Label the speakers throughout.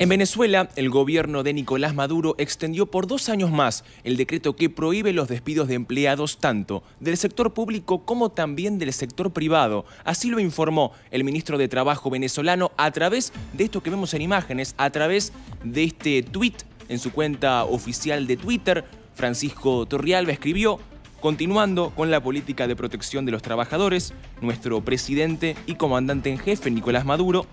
Speaker 1: En Venezuela, el gobierno de Nicolás Maduro extendió por dos años más el decreto que prohíbe los despidos de empleados tanto del sector público como también del sector privado. Así lo informó el ministro de Trabajo venezolano a través de esto que vemos en imágenes, a través de este tuit en su cuenta oficial de Twitter. Francisco Torrialba escribió, Continuando con la política de protección de los trabajadores, nuestro presidente y comandante en jefe, Nicolás Maduro,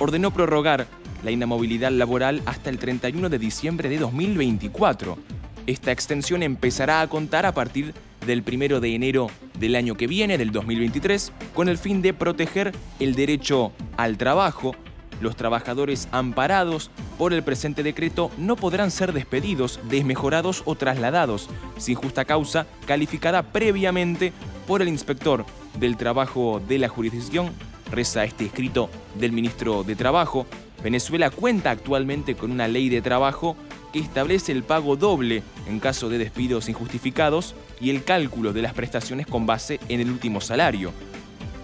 Speaker 1: ordenó prorrogar la inamovilidad laboral hasta el 31 de diciembre de 2024. Esta extensión empezará a contar a partir del 1 de enero del año que viene, del 2023, con el fin de proteger el derecho al trabajo. Los trabajadores amparados por el presente decreto no podrán ser despedidos, desmejorados o trasladados sin justa causa calificada previamente por el inspector del trabajo de la jurisdicción, reza este escrito del ministro de Trabajo, Venezuela cuenta actualmente con una ley de trabajo que establece el pago doble en caso de despidos injustificados y el cálculo de las prestaciones con base en el último salario.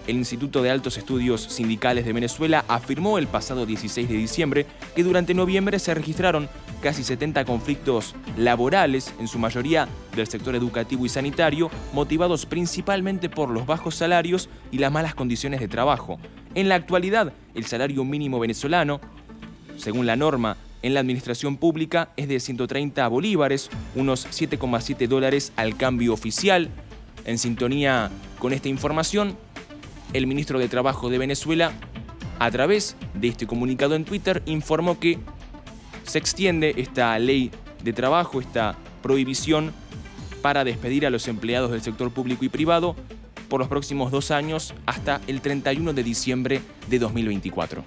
Speaker 1: El Instituto de Altos Estudios Sindicales de Venezuela afirmó el pasado 16 de diciembre que durante noviembre se registraron casi 70 conflictos laborales, en su mayoría del sector educativo y sanitario, motivados principalmente por los bajos salarios y las malas condiciones de trabajo. En la actualidad, el salario mínimo venezolano, según la norma en la administración pública, es de 130 bolívares, unos 7,7 dólares al cambio oficial. En sintonía con esta información, el ministro de Trabajo de Venezuela, a través de este comunicado en Twitter, informó que se extiende esta ley de trabajo, esta prohibición para despedir a los empleados del sector público y privado por los próximos dos años hasta el 31 de diciembre de 2024.